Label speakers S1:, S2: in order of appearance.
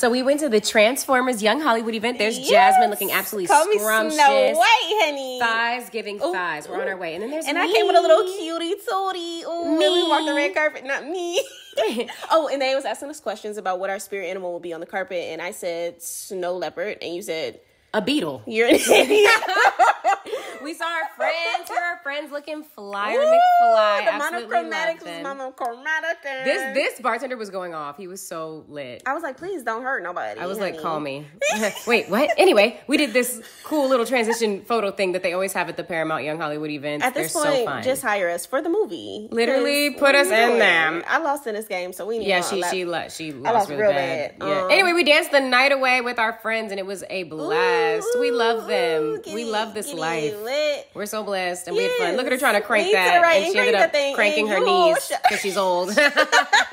S1: So we went to the Transformers Young Hollywood event. There's
S2: Yes.
S1: Jazmine looking absolutely
S2: Call me
S1: scrumptious.
S2: Snow White, honey.
S1: Thighs giving
S2: Ooh,
S1: thighs. We're on our way. And then there's
S2: And I came with a little cutie tootie. Ooh, and we walked the red carpet. Not me. oh, and they was asking us questions about what our spirit animal will be on the carpet, and I said snow leopard, and you said
S1: a beetle.
S2: you're an idiot.
S1: We saw our friends. Here our friends looking flyer
S2: Ooh,
S1: McFly.
S2: Monochromatics was monochromatic.
S1: This this bartender was going off. He was so lit.
S2: I was like, please don't hurt nobody.
S1: I was like, call me. Wait, what? Anyway, we did this cool little transition photo thing that they always have at the Paramount Young Hollywood events.
S2: At this
S1: They're
S2: point,
S1: so fun.
S2: just hire us for the movie.
S1: Literally, put us in them.
S2: I lost in this game, so we need
S1: yeah, she she lo- she lost,
S2: lost
S1: really
S2: real
S1: bad.
S2: bad.
S1: Yeah.
S2: Um,
S1: anyway, we danced the night away with our friends, and it was a blast. we love them.
S2: Ooh,
S1: we love this life.
S2: lit.
S1: We're so blessed, and we had fun. Look at her trying to crank that,
S2: right
S1: and
S2: and
S1: she ended up
S2: thing,
S1: cranking her knees because she's old.